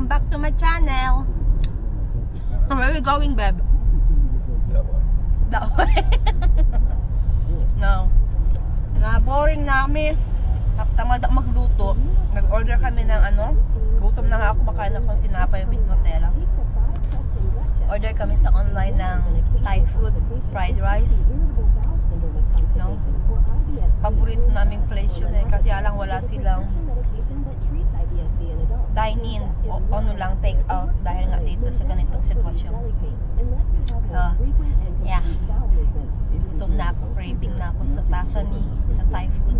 Welcome back to my channel. Where are we going, Beb? That way. That no. Na kami. Ta- Tamad ako magluto. Nag-order kami ng ano. Gutom na nga ako makain ako ng tinapay with Nutella. Order kami sa online ng Thai food, fried rice. No? Paborito naming place yun eh. Kasi alang wala silang dine-in o ano lang take out dahil nga dito sa ganitong sitwasyon. Ah, yeah. Gutom na ako, craving na ako sa tasa ni sa Thai food.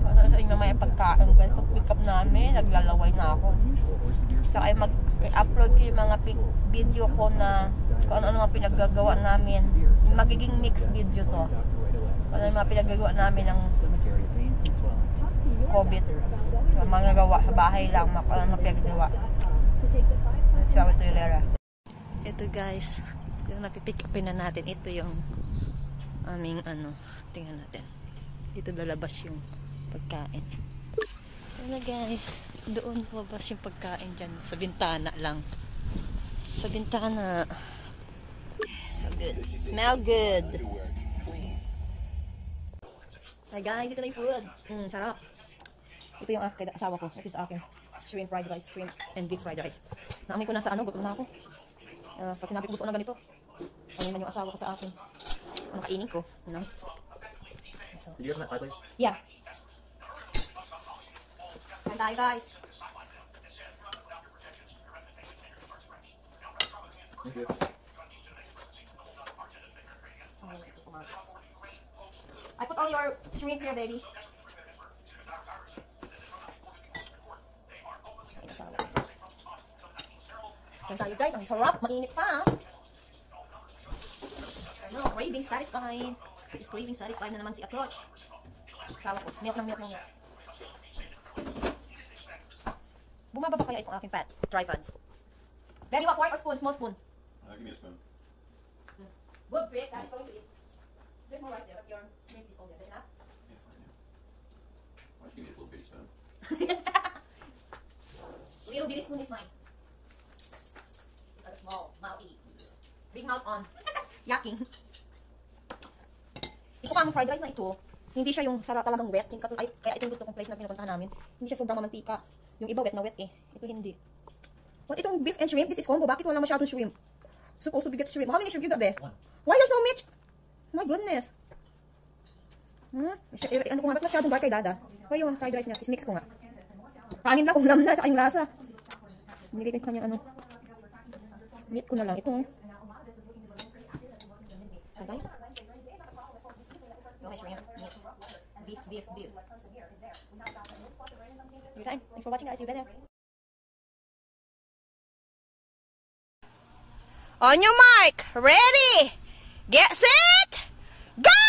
Para sa inyo may pagkain guys, pag pick up namin, naglalaway na ako. Saka ay mag upload ko yung mga video ko na kung ano-ano mga pinaggagawa namin. Magiging mixed video to. Kung ano yung mga pinaggagawa namin ng COVID. Mga gawa sa bahay lang, kung ano mga pinaggagawa. Sabi ito guys, yung napipick upin na natin, ito yung aming ano, tingnan natin. Dito lalabas yung pagkain. Ano guys, doon labas yung pagkain dyan. Sa bintana lang. Sa bintana. So good. Smell good. Hi guys, ito na yung food. Mm, sarap. Ito yung akin, asawa ko. Ito sa akin. Shrimp fried rice, shrimp and beef fried rice. Naamoy ko na sa ano, gutom na ako. Uh, pag sinabi ko gusto ko na ganito, ano man yung asawa ko sa akin. Ano kainin ko? Ano? So, Did you have that fireplace? Yeah. Kain tayo guys. Thank you. I put all your shrimp here, baby. Kain na sarap. Kain tayo guys, ang sarap. Mainit pa. Ano, craving satisfied. Is craving satisfied na naman si Atoch. Sawa ko. Milk ng milk ng milk. Bumaba ba kaya itong aking pad? Tripods. Baby, what fork or spoon? Small spoon. Uh, give me a spoon. Good, Chris. That is going to eat. There's more right there, but your shrimp is all there. That's enough? Yeah, fine. Yeah. Why don't you give me a little bitty spoon? Little bitty spoon is mine. Small eat. Big mouth on. Yaking. Ito kang fried rice na ito, hindi siya yung sara talagang wet. Kaya ito yung gusto kong place na pinupuntahan namin. Hindi siya sobrang mamantika. Yung iba wet na wet eh. Ito hindi. What itong beef and shrimp? This is combo. Bakit wala masyadong shrimp? Supposed to be get shrimp. How many shrimp you got, be? One. Why there's no meat? My goodness. Hmm? Eh, Ano ko nga, ba't masyadong dark kay Dada? Kaya yung fried rice niya, is mix ko nga. Kanin lang, ulam na, tsaka yung lasa. Binigay ko yung kanyang ano. Meat ko na lang. Ito. Tagay. Okay, shrimp, meat. Beef, beef, beef. Guys. Thanks for watching guys. See you later. On your mark, ready, get set, go!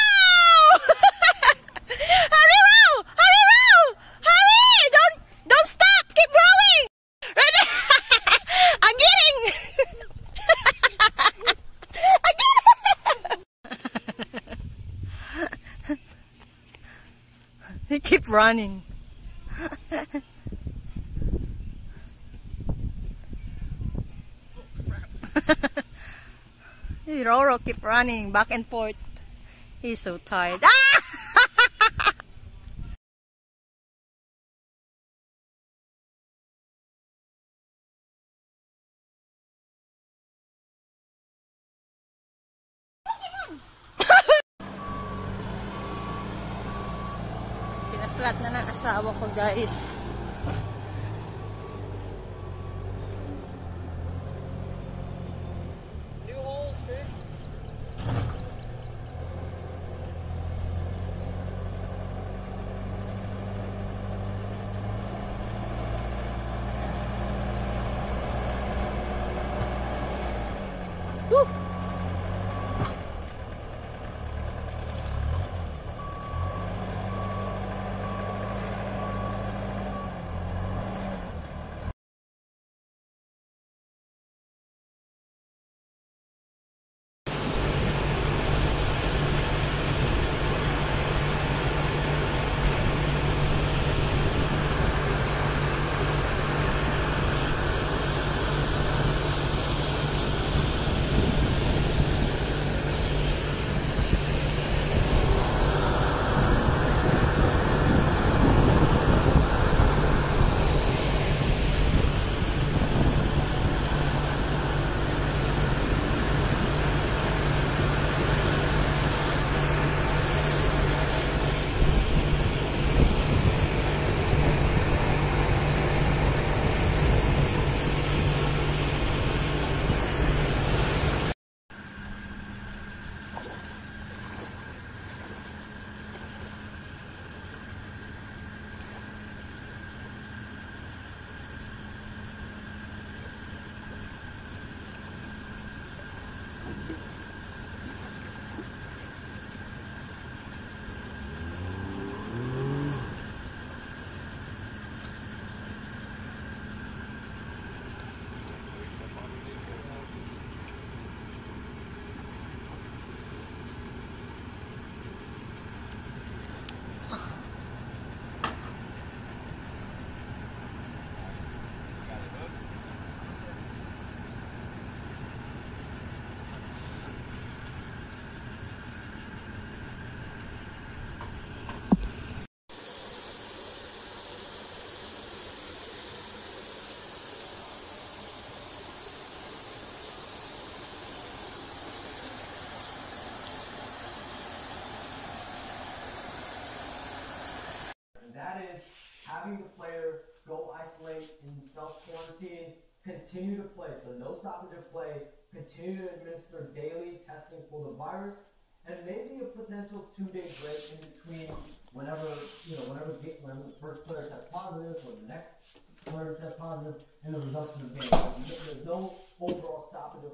He keep running. Roro keep running back and forth. He's so tired. Ah! Pinaplat na ng asawa ko, guys. Having the player go isolate in self quarantine, continue to play. So no stoppage of play, continue to administer daily testing for the virus, and maybe a potential two day break in between whenever you know whenever the- whenever the first player tests positive or the next player tests positive and the results of the game. There's no overall stoppage of.